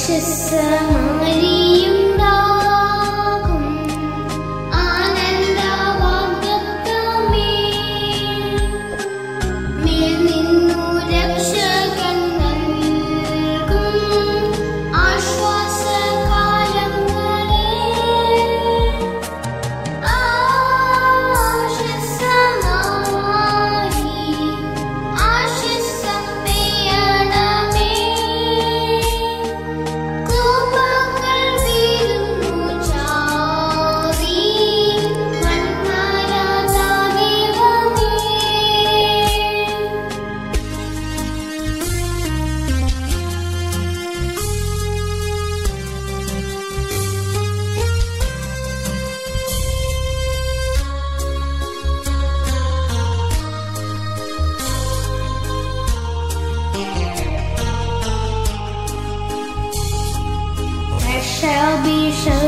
precious summer. Shall be shown.